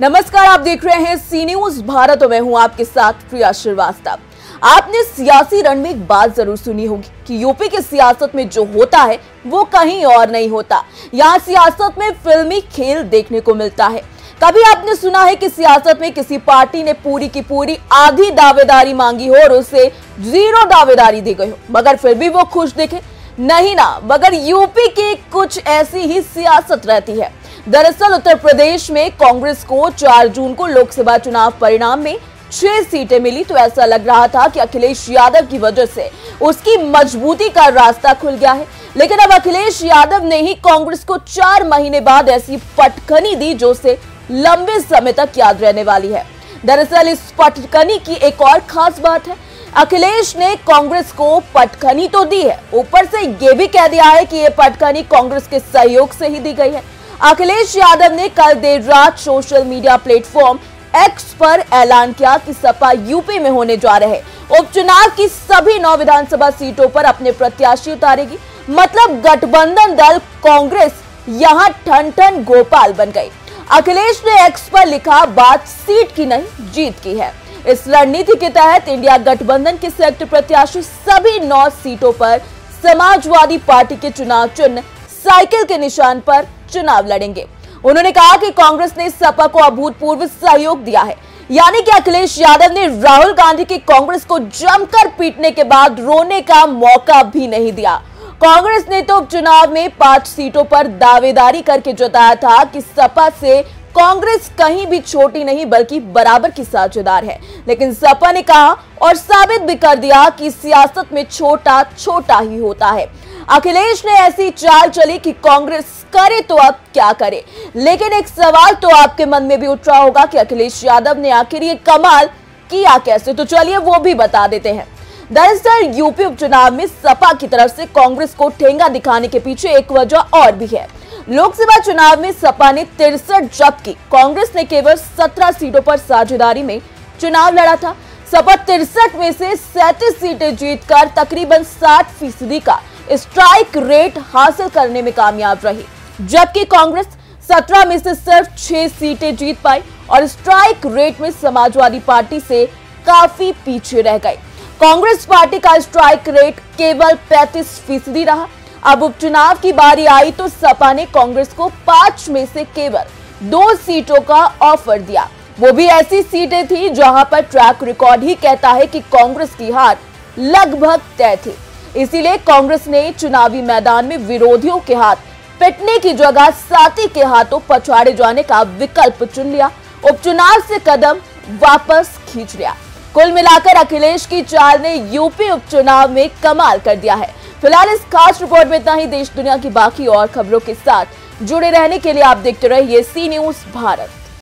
नमस्कार, आप देख रहे हैं सी न्यूज़ भारत और मैं हूँ आपके साथ प्रिया श्रीवास्तव। आपने सियासी रण में एक बात ज़रूर सुनी होगी कि यूपी की सियासत में जो होता है, वो कहीं और नहीं होता। यहाँ सियासत में फिल्मी खेल देखने को मिलता है। कभी आपने सुना है कि सियासत में किसी पार्टी ने पूरी की पूरी आधी दावेदारी मांगी हो और उसे ज़ीरो दावेदारी दी गई हो, मगर फिर भी वो खुश दिखे? नहीं ना, मगर यूपी की कुछ ऐसी ही सियासत रहती है। दरअसल उत्तर प्रदेश में कांग्रेस को 4 जून को लोकसभा चुनाव परिणाम में छह सीटें मिली तो ऐसा लग रहा था कि अखिलेश यादव की वजह से उसकी मजबूती का रास्ता खुल गया है। लेकिन अब अखिलेश यादव ने ही कांग्रेस को चार महीने बाद ऐसी पटखनी दी जो से लंबे समय तक याद रहने वाली है। दरअसल इस पटखनी की एक और खास बात है, अखिलेश ने कांग्रेस को पटखनी तो दी है, ऊपर से ये भी कह दिया है कि ये पटखनी कांग्रेस के सहयोग से ही दी गई है। अखिलेश यादव ने कल देर रात सोशल मीडिया प्लेटफॉर्म एक्स पर ऐलान किया कि सपा यूपी में होने जा रहे उपचुनाव की सभी नौ विधानसभा सीटों पर अपने प्रत्याशी उतारेगी। मतलब गठबंधन दल कांग्रेस, यहाँ ठन ठन गोपाल बन गई अखिलेश ने एक्स पर लिखा, बात सीट की नहीं, जीत की है। इस रणनीति के तहत इंडिया गठबंधन के संयुक्त प्रत्याशी सभी नौ सीटों पर समाजवादी पार्टी के चुनाव चिन्ह, साइकिल के निशान पर चुनाव लड़ेंगे। उन्होंने कहा कि कांग्रेस ने सपा को अभूतपूर्व सहयोग दिया है। यानी कि अखिलेश यादव ने राहुल गांधी की कांग्रेस को जमकर पीटने के बाद रोने का मौका भी नहीं दिया। कांग्रेस ने तो उपचुनाव में पाँच सीटों पर दावेदारी करके जताया था कि सपा से कांग्रेस कहीं भी छोटी नहीं, बल्कि बराबर की साझेदार है। लेकिन सपा ने कहा और साबित भी कर दिया कि सियासत में छोटा छोटा ही होता है। अखिलेश ने ऐसी चाल चली कि कांग्रेस करे तो अब क्या करे? लेकिन एक सवाल तो आपके मन में भी उठ रहा होगा कि अखिलेश यादव ने आखिर ये कमाल किया कैसे? तो चलिए वो भी बता देते हैं। दरअसल यूपी उपचुनाव में सपा की तरफ़ से कांग्रेस को ठेंगा दिखाने के पीछे एक वजह और भी है। लोकसभा चुनाव में सपा ने तिरसठ जबकि कांग्रेस ने केवल सत्रह सीटों पर साझेदारी में चुनाव लड़ा था। सपा तिरसठ में से सैतीस सीटें जीतकर तकरीबन साठ फ़ीसदी का स्ट्राइक रेट हासिल करने में कामयाब रही। जबकि कांग्रेस सत्रह में से सिर्फ़ छह सीटें जीत पाई और स्ट्राइक रेट में समाजवादी पार्टी से काफ़ी पीछे रह गई। कांग्रेस पार्टी का स्ट्राइक रेट केवल 35 फ़ीसदी रहा। अब उपचुनाव की बारी आई तो सपा ने कांग्रेस को पाँच में से केवल दो सीटों का ऑफ़र दिया। वो भी ऐसी सीटें थी जहाँ पर ट्रैक रिकॉर्ड ही कहता है कि कांग्रेस की हार लगभग तय थी। इसीलिए कांग्रेस ने चुनावी मैदान में विरोधियों के हाथ, पिटने की जगह साथी के हाथों पछाड़े जाने का विकल्प चुन लिया। उपचुनाव से कदम वापस खींच लिया। कुल मिलाकर अखिलेश की चाल ने यूपी उपचुनाव में कमाल कर दिया है। फ़िलहाल इस खास रिपोर्ट में इतना ही। देश दुनिया की बाकी और खबरों के साथ जुड़े रहने के लिए आप देखते रहिए सी न्यूज़ भारत।